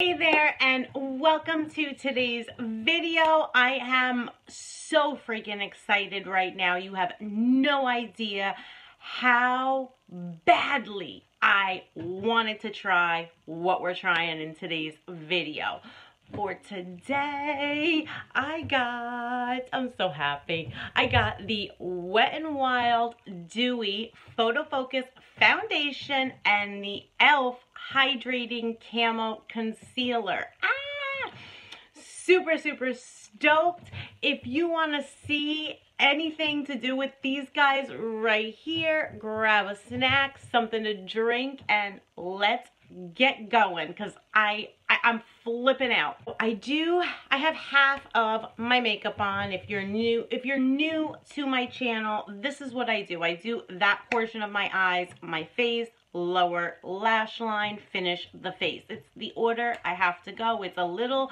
Hey there and welcome to today's video. I am so freaking excited right now. You have no idea how badly I wanted to try what we're trying in today's video. For today, I got, I'm so happy, I got the Wet n Wild Dewy Photo Focus Foundation and the e.l.f. Hydrating Camo Concealer. Ah! Super, super stoked. If you want to see anything to do with these guys right here, grab a snack, something to drink, and let's get going because I, I I'm flipping out. I do I have half of my makeup on. If you're new if you're new to my channel, this is what I do. I do that portion of my eyes, my face, lower lash line, finish the face. It's the order I have to go. It's a little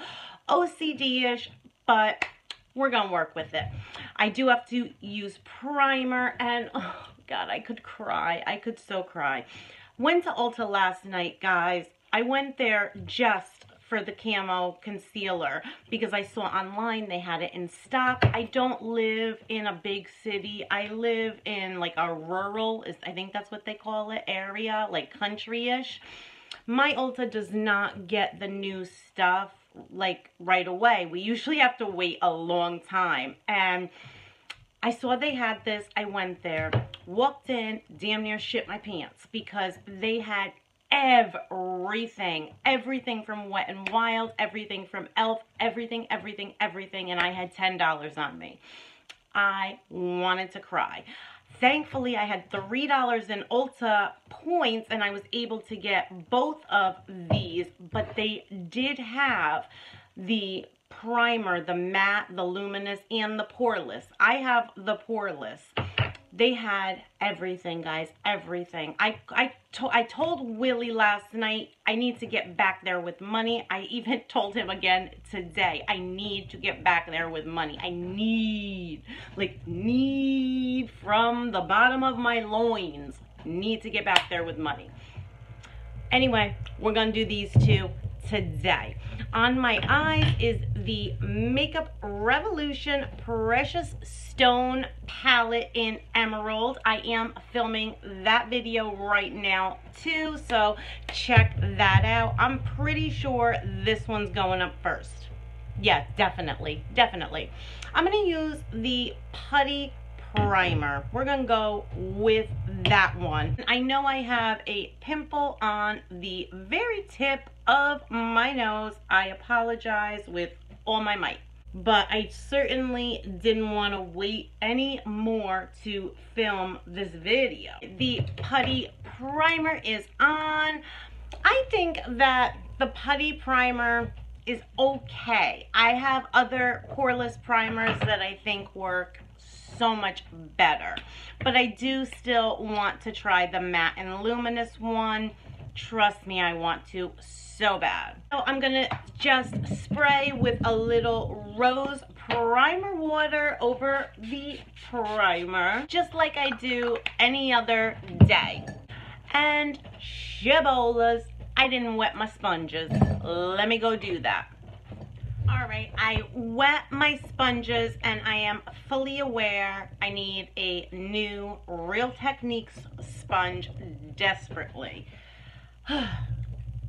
OCD-ish, but we're gonna work with it. I do have to use primer and oh God, I could cry. I could so cry. Went to Ulta last night, guys. I went there just for the camo concealer because I saw online they had it in stock. I don't live in a big city. I live in like a rural, I think that's what they call it, area, like country-ish. My Ulta does not get the new stuff like right away. We usually have to wait a long time. And I saw they had this. I went there, walked in, damn near shit my pants because they had everything. Everything from Wet n Wild, everything from e.l.f., everything, everything, everything. And I had $10 on me. I wanted to cry. Thankfully, I had $3 in Ulta points and I was able to get both of these, but they did have the primer, the matte, the luminous, and the poreless. I have the poreless. They had everything, guys, everything. I, I, to, I told Willie last night I need to get back there with money. I even told him again today, I need to get back there with money. I need, like, need from the bottom of my loins, need to get back there with money. Anyway, we're going to do these two today. On my eyes is the Makeup Revolution Precious Stone palette in Emerald. I am filming that video right now too, so check that out. I'm pretty sure this one's going up first. Yeah, definitely, definitely. I'm to use the Putty primer. We're to go with that one. I know I have a pimple on the very tip of my nose. I apologize with all my might. But I certainly didn't want to wait any more to film this video. The putty primer is on. I think that the putty primer is okay. I have other poreless primers that I think work so much better. But I do still want to try the matte and luminous one. Trust me, I want to so bad. So I'm gonna just spray with a little rose primer water over the primer, just like I do any other day. And shabolas, I didn't wet my sponges. Let me go do that. All right, I wet my sponges and I am fully aware I need a new Real Techniques sponge desperately.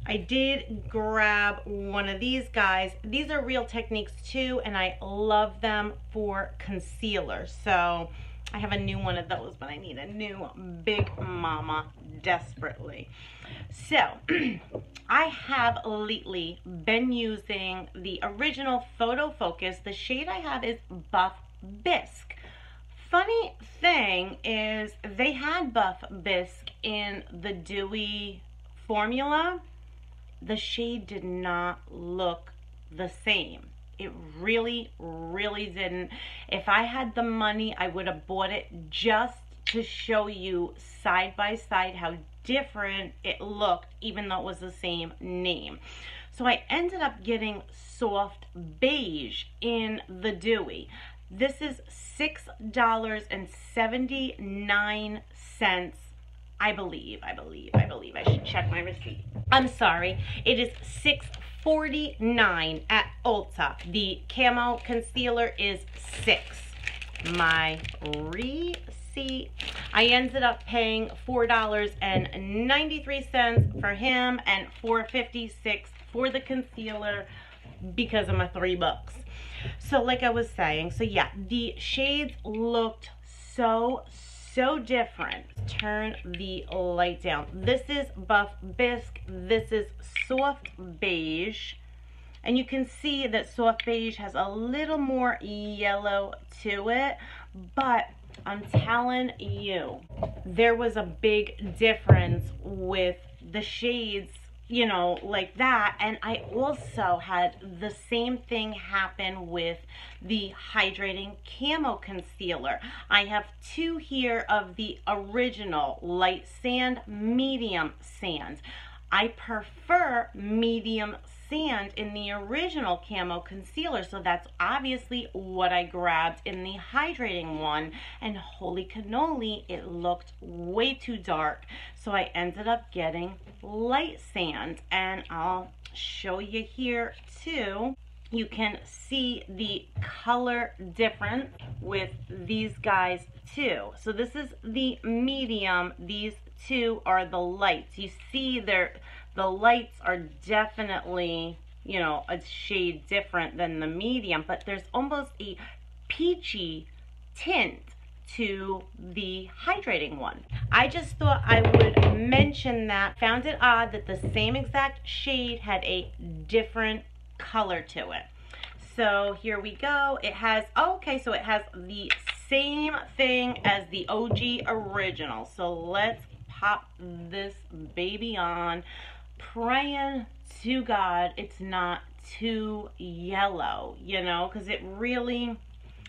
I did grab one of these guys. These are Real Techniques too, and I love them for concealer. So I have a new one of those, but I need a new Big Mama desperately. So I have lately been using the original Photo Focus. The shade I have is Buff Bisque. Funny thing is they had Buff Bisque in the Dewy formula the shade did not look the same. It really, really didn't. If I had the money, I would have bought it just to show you side by side how different it looked, even though it was the same name. So I ended up getting soft beige in the Dewy. This is $6.79 I believe, I believe, I believe. I should check my receipt. I'm sorry. It is 6.49 at Ulta. The camo concealer is six. My receipt. I ended up paying $4.93 for him and $4.56 for the concealer because of my three bucks. So like I was saying, so yeah, the shades looked so, so different. Turn the light down. This is Buff Bisque. This is Soft Beige. And you can see that Soft Beige has a little more yellow to it. But I'm telling you, there was a big difference with the shades you know, like that. And I also had the same thing happen with the Hydrating Camo Concealer. I have two here of the original light sand, medium sand. I prefer medium sand in the original camo concealer. So that's obviously what I grabbed in the hydrating one. And holy cannoli, it looked way too dark. So I ended up getting light sand. And I'll show you here too you can see the color difference with these guys too. So this is the medium. These two are the lights. You see they're the lights are definitely, you know, a shade different than the medium, but there's almost a peachy tint to the hydrating one. I just thought I would mention that. Found it odd that the same exact shade had a different color to it. So here we go. It has, oh, okay, so it has the same thing as the OG original. So let's pop this baby on praying to God it's not too yellow, you know, because it really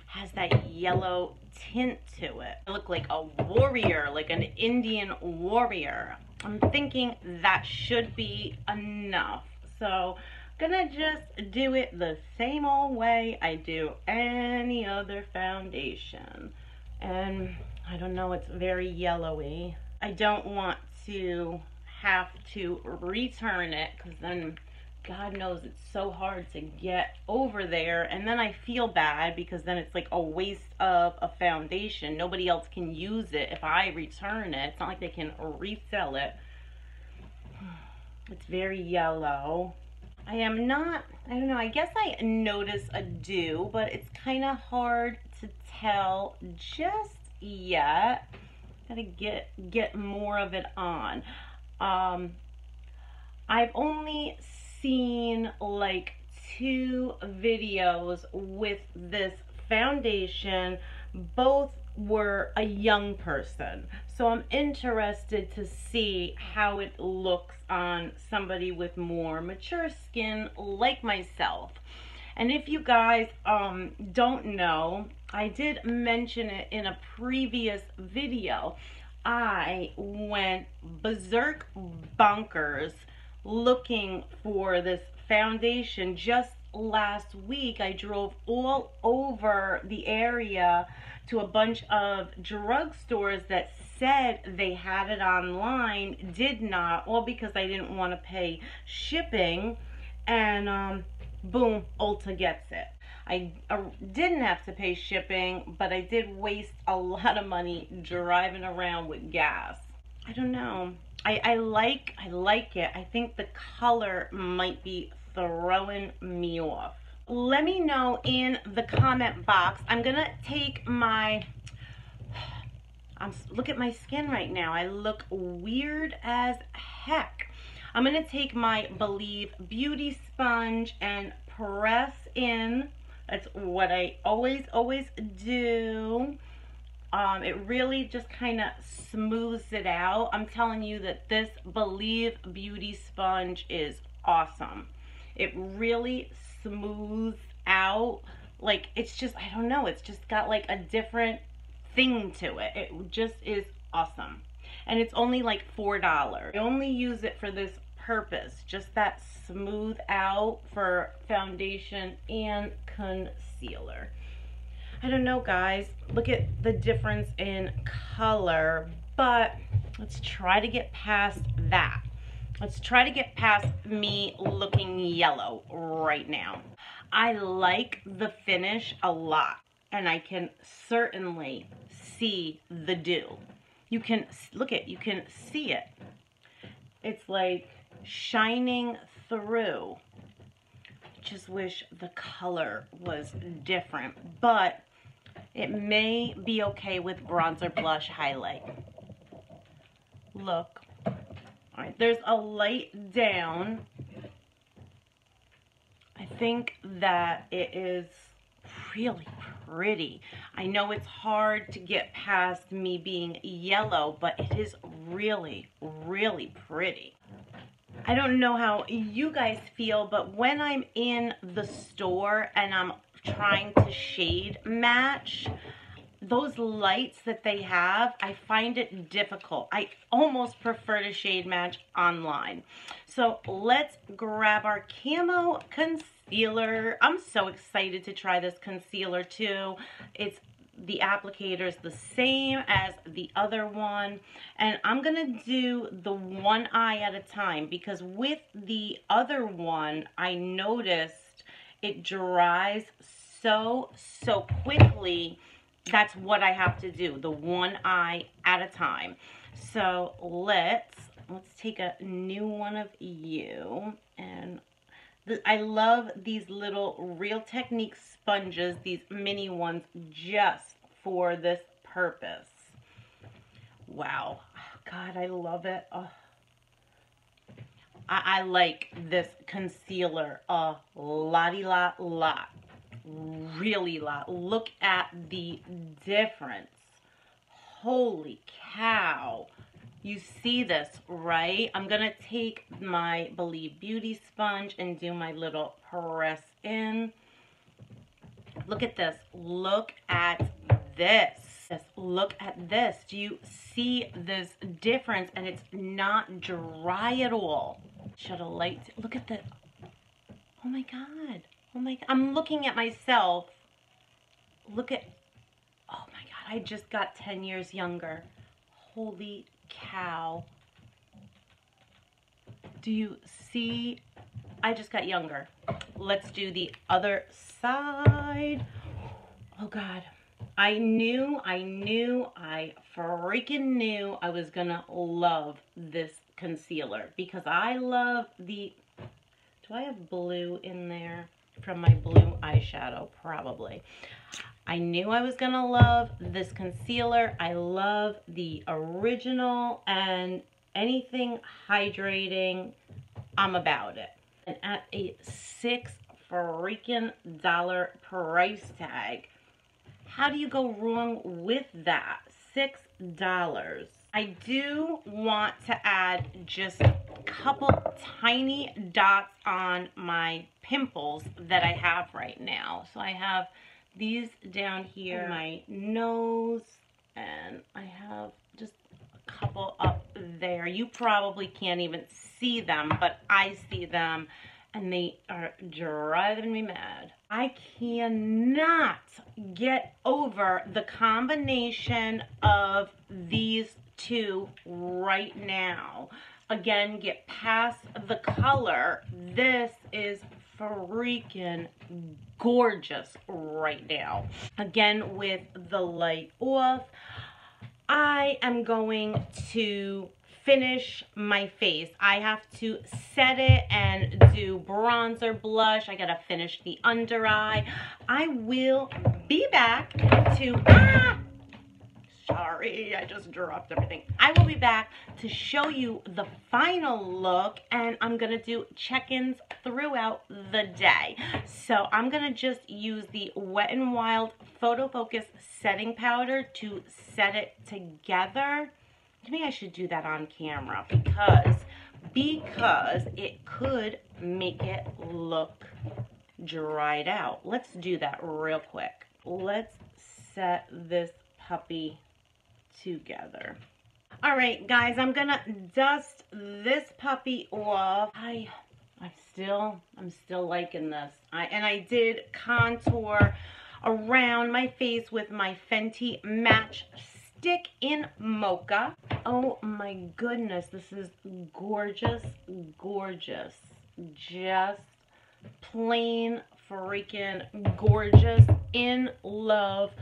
has that yellow tint to it. I look like a warrior, like an Indian warrior. I'm thinking that should be enough. So gonna just do it the same old way I do any other foundation. And I don't know, it's very yellowy. I don't want to have to return it because then God knows it's so hard to get over there. And then I feel bad because then it's like a waste of a foundation. Nobody else can use it if I return it. It's not like they can resell it. It's very yellow. I am not, I don't know, I guess I notice a dew, but it's kind of hard to tell just yet. Gotta get, get more of it on. Um, I've only seen like two videos with this foundation. Both were a young person. So I'm interested to see how it looks on somebody with more mature skin like myself. And if you guys um, don't know, I did mention it in a previous video. I went berserk bonkers looking for this foundation. Just last week I drove all over the area to a bunch of drugstores that said they had it online. Did not. All because I didn't want to pay shipping. And um, boom Ulta gets it I uh, didn't have to pay shipping, but I did waste a lot of money driving around with gas. I don't know. I, I like I like it. I think the color might be throwing me off. Let me know in the comment box. I'm gonna take my I'm look at my skin right now. I look weird as heck. I'm gonna take my Believe Beauty Sponge and press in that's what I always, always do. Um, it really just kind of smooths it out. I'm telling you that this Believe Beauty Sponge is awesome. It really smooths out. Like, it's just, I don't know, it's just got like a different thing to it. It just is awesome. And it's only like $4. I only use it for this purpose. Just that smooth out for foundation and concealer. I don't know, guys. Look at the difference in color, but let's try to get past that. Let's try to get past me looking yellow right now. I like the finish a lot and I can certainly see the dew. You can, look at, you can see it. It's like shining through. Just wish the color was different, but it may be okay with bronzer blush highlight. Look. All right, there's a light down. I think that it is really pretty. I know it's hard to get past me being yellow, but it is really, really pretty. I don't know how you guys feel, but when I'm in the store and I'm trying to shade match, those lights that they have, I find it difficult. I almost prefer to shade match online. So let's grab our camo concealer. I'm so excited to try this concealer too. It's the applicator is the same as the other one. And I'm gonna do the one eye at a time because with the other one I noticed it dries so so quickly. That's what I have to do the one eye at a time. So let's let's take a new one of you and I love these little Real Technique sponges, these mini ones, just for this purpose. Wow. God, I love it. Oh. I, I like this concealer a lotty lot lot. Really lot. Look at the difference. Holy cow. You see this, right? I'm going to take my Believe Beauty sponge and do my little press in. Look at this. Look this. Look at this. Do you see this difference? And it's not dry at all. Shut a light. Look at the... Oh my God. Oh my God. I'm looking at myself. Look at... Oh my God. I just got 10 years younger. Holy cow. Do you see? I just got younger. Let's do the other side. Oh God. I knew, I knew, I freaking knew I was gonna love this concealer because I love the, do I have blue in there from my blue eyeshadow? Probably. I knew I was gonna love this concealer. I love the original and anything hydrating, I'm about it. And at a six freaking dollar price tag, how do you go wrong with that? Six dollars. I do want to add just a couple tiny dots on my pimples that I have right now. So I have these down here, my nose, and I have just a couple up there. You probably can't even see them, but I see them, and they are driving me mad. I cannot get over the combination of these two right now. Again, get past the color. This is freaking gorgeous right now. Again, with the light off, I am going to finish my face. I have to set it and do bronzer, blush. I gotta finish the under eye. I will be back to, ah, sorry, I just dropped everything. I will be back to show you the final look and I'm gonna do check-ins throughout the day. So I'm gonna just use the Wet n Wild Photo Focus setting powder to set it together. Maybe I should do that on camera because because it could make it look dried out. Let's do that real quick. Let's set this puppy together. All right, guys, I'm gonna dust this puppy off. I, I'm still, I'm still liking this. I, and I did contour around my face with my Fenty Match Stick in Mocha. Oh my goodness, this is gorgeous, gorgeous. Just plain freaking gorgeous. In love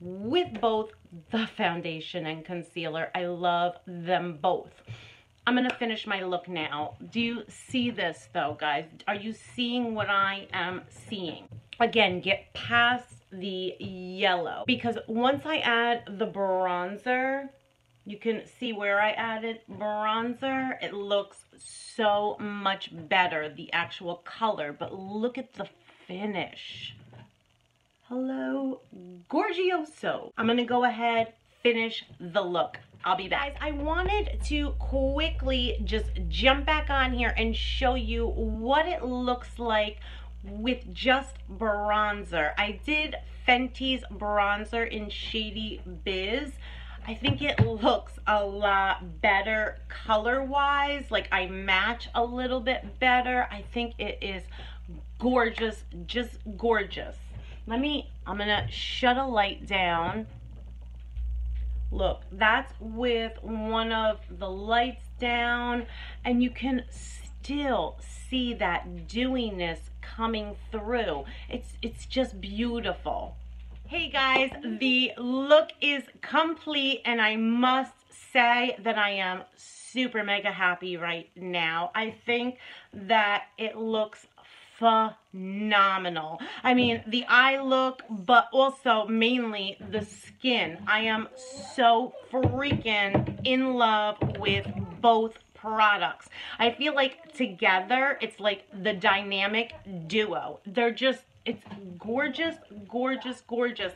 with both the foundation and concealer. I love them both. I'm going to finish my look now. Do you see this though, guys? Are you seeing what I am seeing? Again, get past the yellow because once I add the bronzer, you can see where I added bronzer. It looks so much better, the actual color, but look at the finish. Hello, Gorgioso. I'm gonna go ahead, finish the look. I'll be back. Guys, I wanted to quickly just jump back on here and show you what it looks like with just bronzer. I did Fenty's bronzer in Shady Biz. I think it looks a lot better color-wise. Like I match a little bit better. I think it is gorgeous, just gorgeous. Let me, I'm gonna shut a light down. Look, that's with one of the lights down and you can still see that dewiness coming through. It's, it's just beautiful. Hey guys, the look is complete and I must say that I am super mega happy right now. I think that it looks phenomenal. I mean, the eye look, but also mainly the skin. I am so freaking in love with both products. I feel like together, it's like the dynamic duo. They're just it's gorgeous, gorgeous, gorgeous.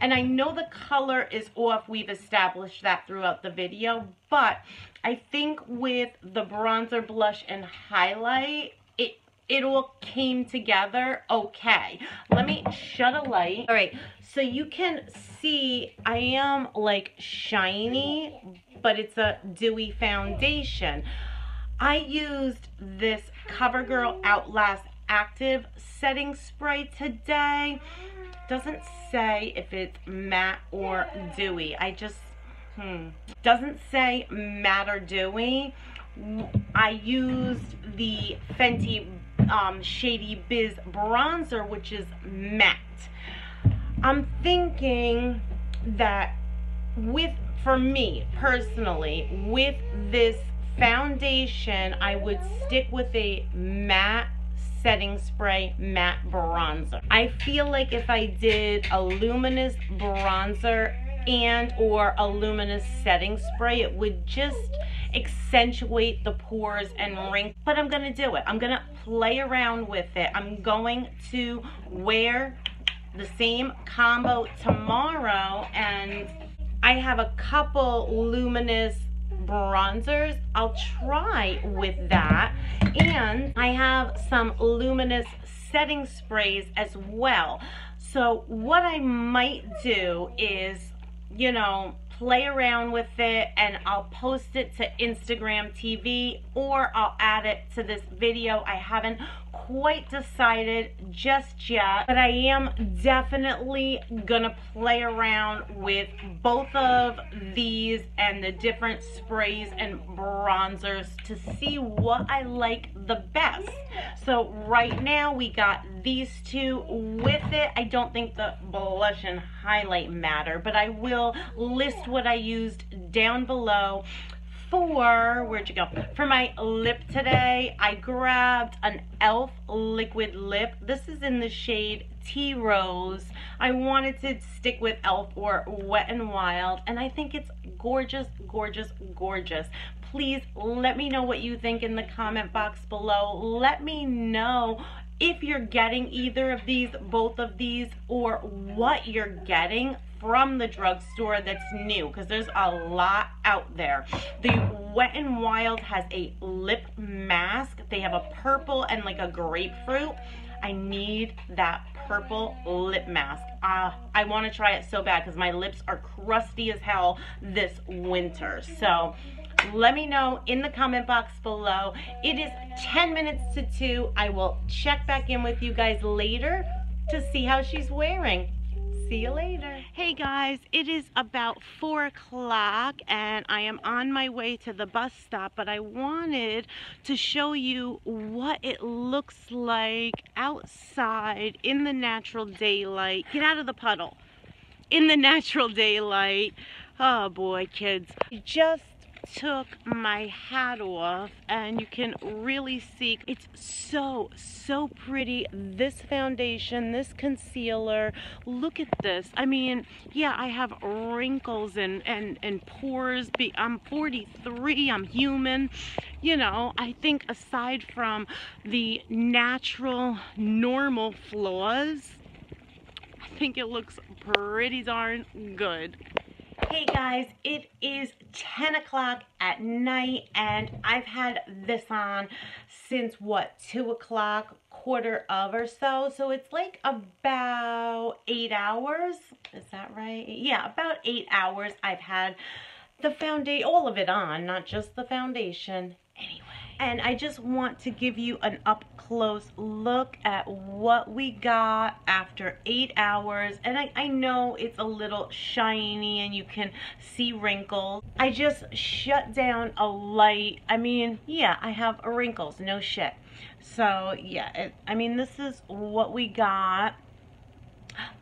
And I know the color is off. We've established that throughout the video. But I think with the bronzer, blush, and highlight, it it all came together okay. Let me shut a light. All right, so you can see I am like shiny, but it's a dewy foundation. I used this CoverGirl Outlast Active Setting Spray today. Doesn't say if it's matte or dewy. I just, hmm. Doesn't say matte or dewy. I used the Fenty um, Shady Biz bronzer, which is matte. I'm thinking that with, for me personally, with this foundation, I would stick with a matte setting spray matte bronzer. I feel like if I did a luminous bronzer and or a luminous setting spray, it would just accentuate the pores and wrinkles. But I'm gonna do it. I'm gonna play around with it. I'm going to wear the same combo tomorrow and I have a couple luminous bronzers. I'll try with that. And I have some luminous setting sprays as well. So what I might do is, you know, play around with it and I'll post it to Instagram TV or I'll add it to this video. I haven't quite decided just yet, but I am definitely gonna play around with both of these and the different sprays and bronzers to see what I like the best. So right now we got these two with it. I don't think the blush and highlight matter, but I will list what I used down below for, where'd you go? For my lip today, I grabbed an e.l.f. liquid lip. This is in the shade Tea Rose. I wanted to stick with e.l.f. or Wet n Wild, and I think it's gorgeous, gorgeous, gorgeous. Please let me know what you think in the comment box below. Let me know if you're getting either of these, both of these, or what you're getting from the drugstore that's new because there's a lot out there. The Wet n Wild has a lip mask. They have a purple and like a grapefruit. I need that purple lip mask. Uh, I want to try it so bad because my lips are crusty as hell this winter. So let me know in the comment box below. It is 10 minutes to 2. I will check back in with you guys later to see how she's wearing See you later. Hey guys, it is about four o'clock and I am on my way to the bus stop, but I wanted to show you what it looks like outside in the natural daylight. Get out of the puddle. In the natural daylight. Oh boy, kids. Just took my hat off and you can really see it's so so pretty. This foundation this concealer look at this. I mean yeah I have wrinkles and and and pores I'm 43 I'm human. You know I think aside from the natural normal flaws I think it looks pretty darn good Hey guys, it is 10 o'clock at night and I've had this on since what, 2 o'clock, quarter of or so. So it's like about 8 hours. Is that right? Yeah, about 8 hours I've had the foundation, all of it on, not just the foundation. Anyway and I just want to give you an up close look at what we got after eight hours. And I, I know it's a little shiny and you can see wrinkles. I just shut down a light. I mean yeah I have wrinkles no shit. So yeah it, I mean this is what we got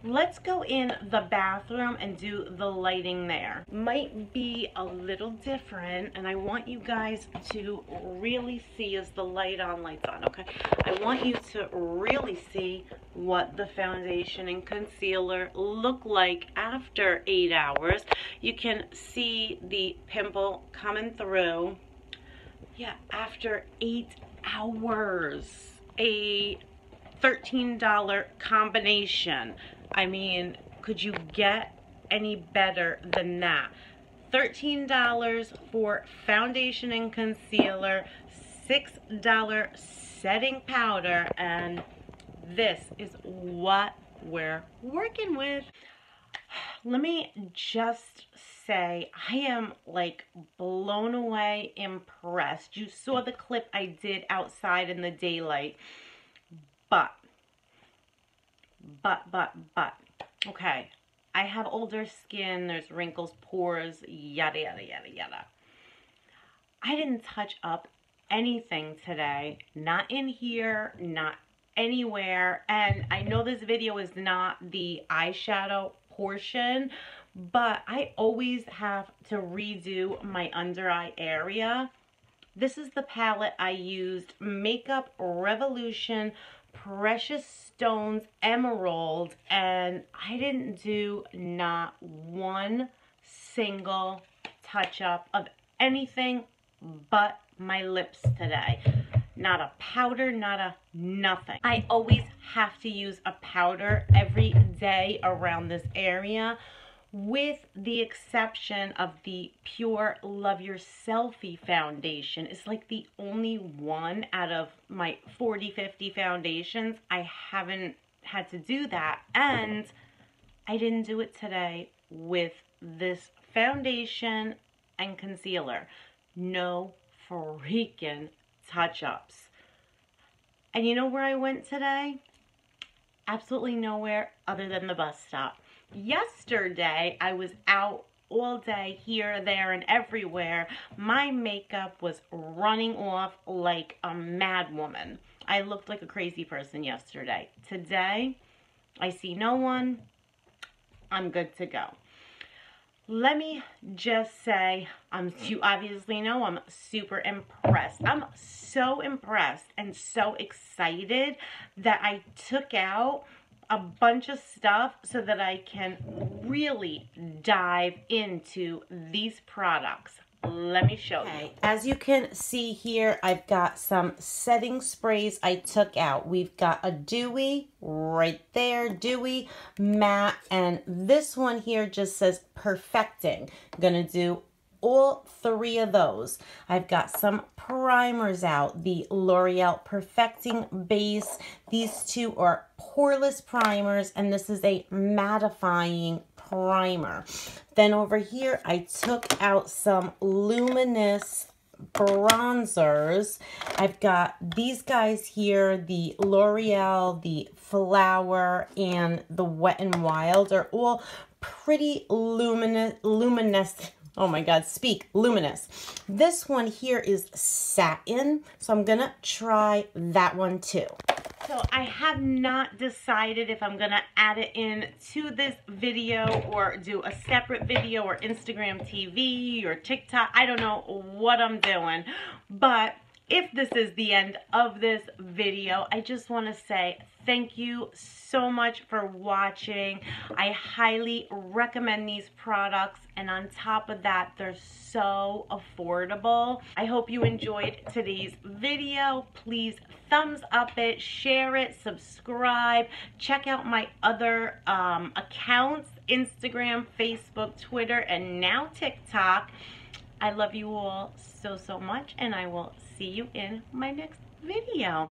Let's go in the bathroom and do the lighting there. Might be a little different and I want you guys to really see as the light on, lights on, okay? I want you to really see what the foundation and concealer look like after eight hours. You can see the pimple coming through. Yeah, after eight hours. A $13 combination. I mean, could you get any better than that? $13 for foundation and concealer, $6 setting powder, and this is what we're working with. Let me just say, I am like blown away, impressed. You saw the clip I did outside in the daylight. But, but, but, but, okay. I have older skin, there's wrinkles, pores, yada, yada, yada, yada. I didn't touch up anything today. Not in here, not anywhere. And I know this video is not the eyeshadow portion, but I always have to redo my under eye area. This is the palette I used, Makeup Revolution Precious Stones Emerald, and I didn't do not one single touch-up of anything but my lips today. Not a powder, not a nothing. I always have to use a powder every day around this area with the exception of the Pure Love Your Selfie foundation. It's like the only one out of my 40, 50 foundations. I haven't had to do that. And I didn't do it today with this foundation and concealer. No freaking touch-ups. And you know where I went today? Absolutely nowhere other than the bus stop yesterday I was out all day here, there, and everywhere. My makeup was running off like a mad woman. I looked like a crazy person yesterday. Today, I see no one. I'm good to go. Let me just say, I'm, you obviously know I'm super impressed. I'm so impressed and so excited that I took out a bunch of stuff so that I can really dive into these products. Let me show okay. you. As you can see here, I've got some setting sprays I took out. We've got a dewy right there, dewy, matte, and this one here just says perfecting. I'm to do all three of those. I've got some primers out. The L'Oreal Perfecting Base. These two are poreless primers, and this is a mattifying primer. Then over here, I took out some Luminous bronzers. I've got these guys here, the L'Oreal, the Flower, and the Wet n Wild are all pretty luminous, luminous, oh my God, speak, luminous. This one here is satin, so I'm gonna try that one too. So I have not decided if I'm to add it in to this video or do a separate video or Instagram TV or TikTok. I don't know what I'm doing. But if this is the end of this video, I just want to say thank you so much for watching. I highly recommend these products and on top of that, they're so affordable. I hope you enjoyed today's video. Please thumbs up it, share it, subscribe, check out my other um, accounts, Instagram, Facebook, Twitter, and now TikTok. I love you all so, so much, and I will see you in my next video.